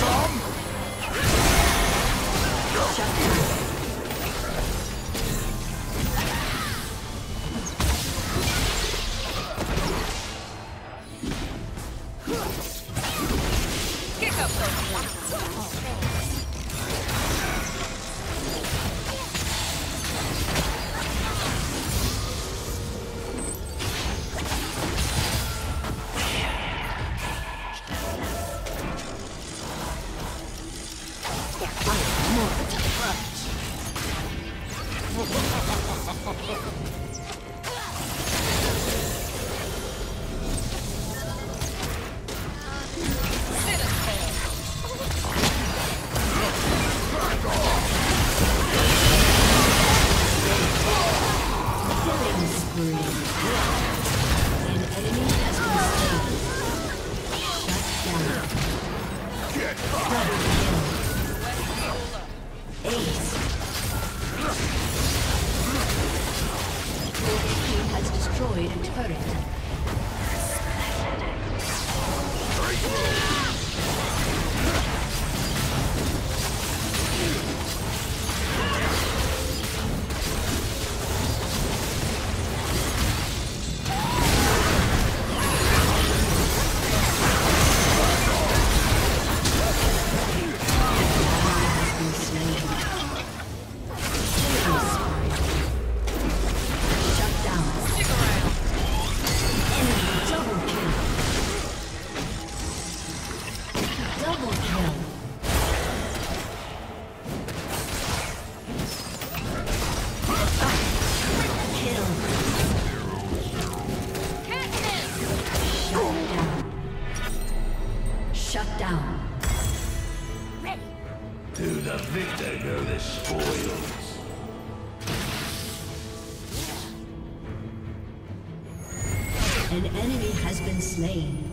some? The spoils. An enemy has been slain.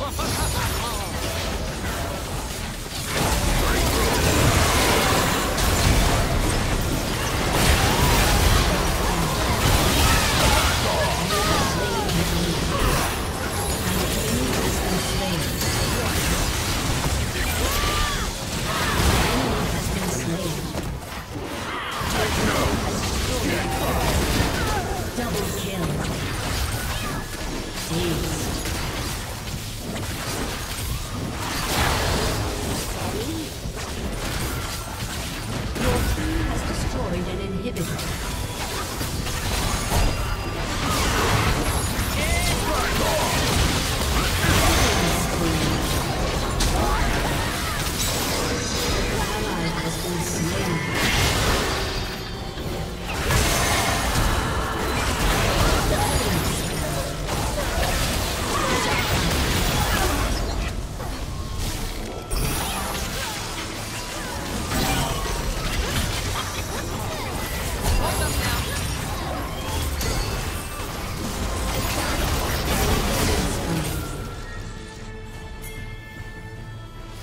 Ha ha ha!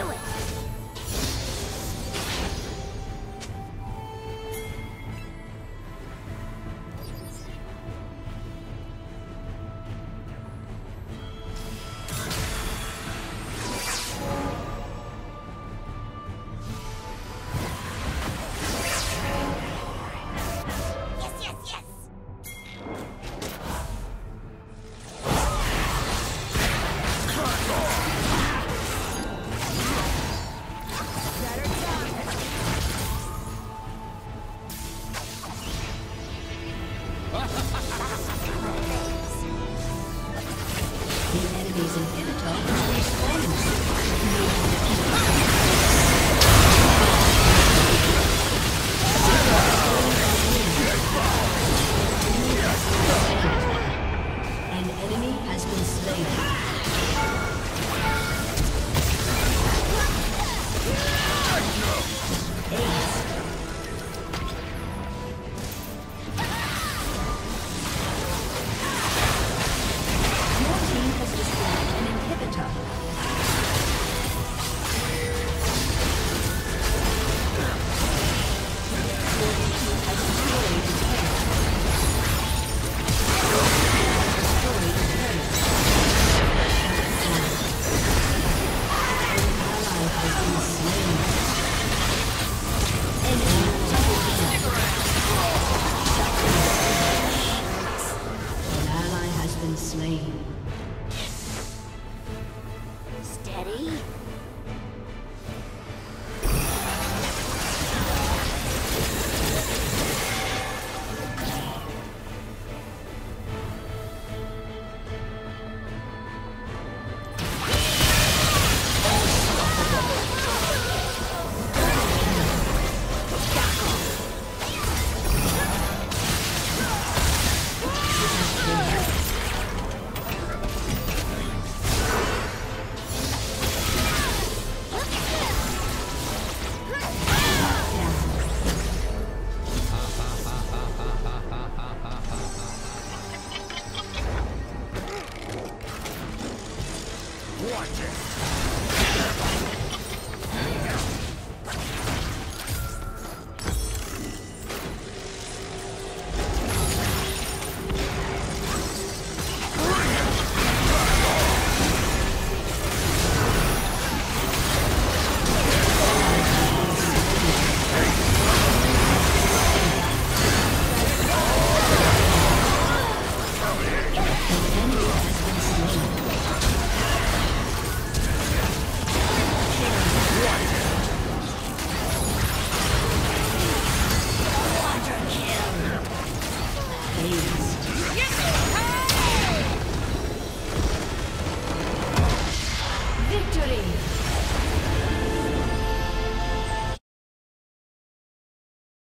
Do it. slain.